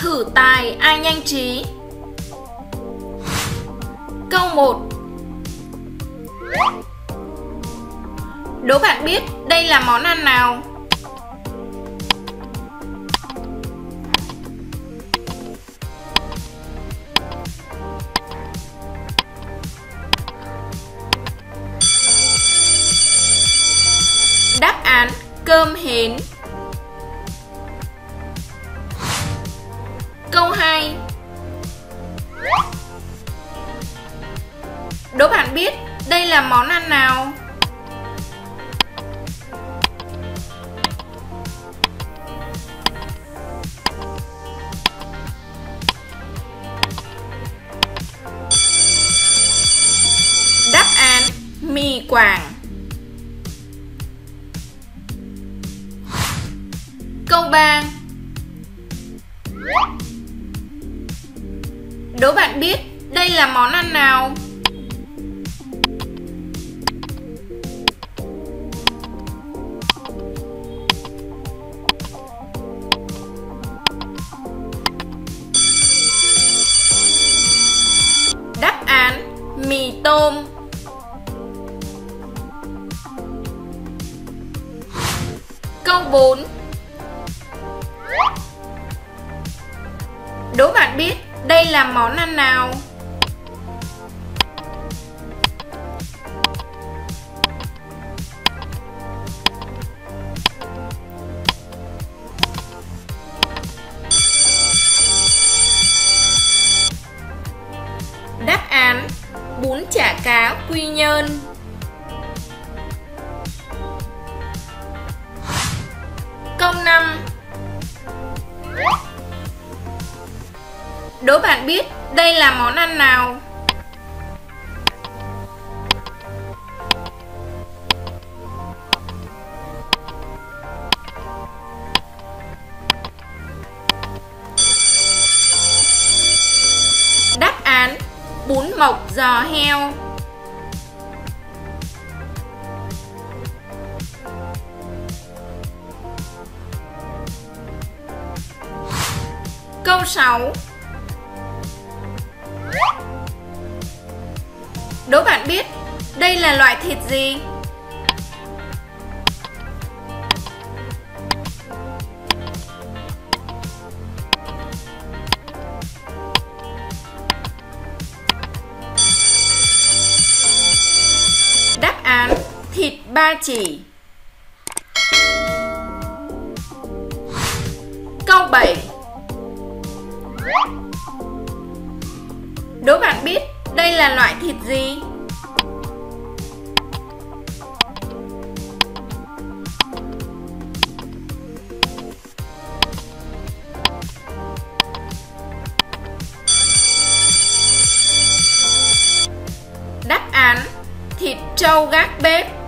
Thử tài, ai nhanh trí. Câu 1 Đố bạn biết đây là món ăn nào? Đáp án, cơm hến. Đố bạn biết đây là món ăn nào? Đáp án, mì quảng Câu 3 Đố bạn biết đây là món ăn nào? Câu 4 Đố bạn biết đây là món ăn nào? Đáp án, bún chả cá quy nhơn 5 Đố bạn biết đây là món ăn nào? Đáp án, bún mộc giò heo Câu 6 Đố bạn biết đây là loại thịt gì? Đáp án, thịt ba chỉ. Câu 7 Đố bạn biết đây là loại thịt gì? Đáp án thịt trâu gác bếp